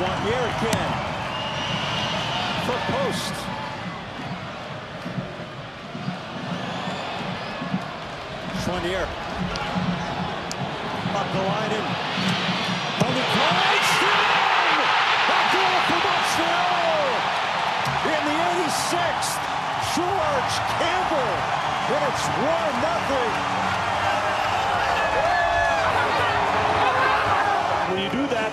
one here again. For post. Choinière. Up the line and on the. A goal for Montreal. In the 86th, George Campbell. And it's 1-0. when you do that